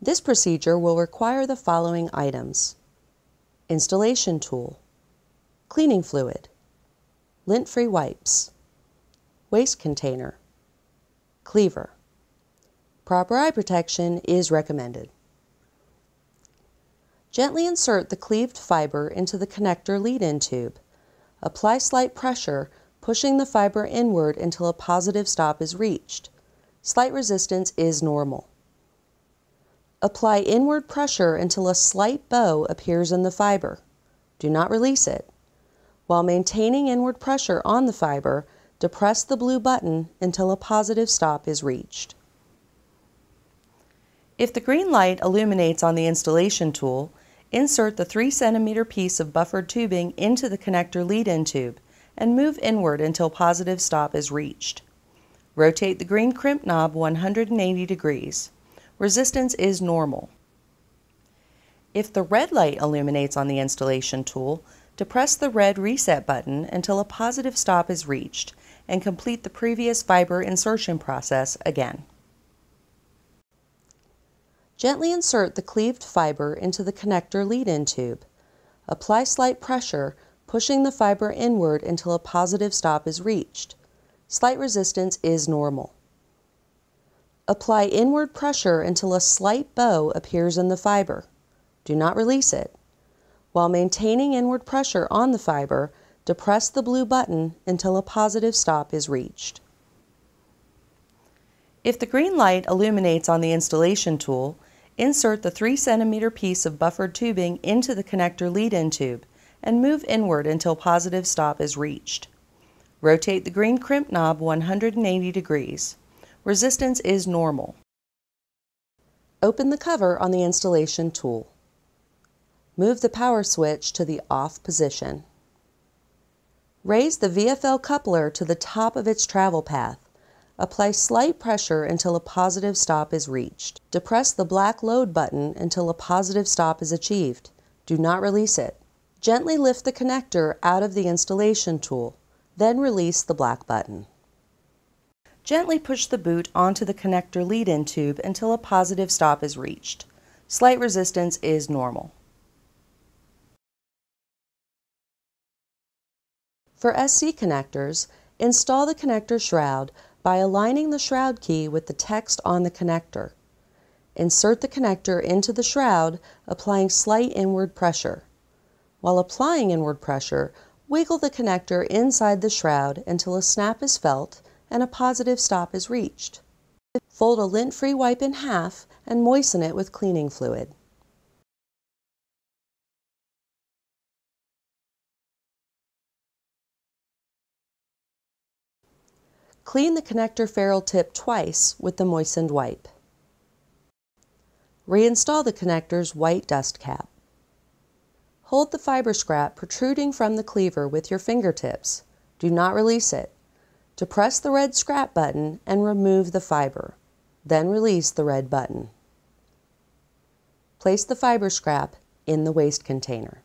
This procedure will require the following items. Installation tool, cleaning fluid, lint-free wipes, waste container, cleaver. Proper eye protection is recommended. Gently insert the cleaved fiber into the connector lead-in tube. Apply slight pressure, pushing the fiber inward until a positive stop is reached. Slight resistance is normal. Apply inward pressure until a slight bow appears in the fiber. Do not release it. While maintaining inward pressure on the fiber, depress the blue button until a positive stop is reached. If the green light illuminates on the installation tool, insert the 3 cm piece of buffered tubing into the connector lead-in tube and move inward until positive stop is reached. Rotate the green crimp knob 180 degrees. Resistance is normal. If the red light illuminates on the installation tool, depress the red reset button until a positive stop is reached and complete the previous fiber insertion process again. Gently insert the cleaved fiber into the connector lead-in tube. Apply slight pressure, pushing the fiber inward until a positive stop is reached. Slight resistance is normal. Apply inward pressure until a slight bow appears in the fiber. Do not release it. While maintaining inward pressure on the fiber, depress the blue button until a positive stop is reached. If the green light illuminates on the installation tool, insert the 3 cm piece of buffered tubing into the connector lead-in tube and move inward until positive stop is reached. Rotate the green crimp knob 180 degrees. Resistance is normal. Open the cover on the installation tool. Move the power switch to the off position. Raise the VFL coupler to the top of its travel path. Apply slight pressure until a positive stop is reached. Depress the black load button until a positive stop is achieved. Do not release it. Gently lift the connector out of the installation tool, then release the black button. Gently push the boot onto the connector lead-in tube until a positive stop is reached. Slight resistance is normal. For SC connectors, install the connector shroud by aligning the shroud key with the text on the connector. Insert the connector into the shroud, applying slight inward pressure. While applying inward pressure, wiggle the connector inside the shroud until a snap is felt and a positive stop is reached. Fold a lint-free wipe in half and moisten it with cleaning fluid. Clean the connector ferrule tip twice with the moistened wipe. Reinstall the connector's white dust cap. Hold the fiber scrap protruding from the cleaver with your fingertips. Do not release it. Depress the red scrap button and remove the fiber. Then release the red button. Place the fiber scrap in the waste container.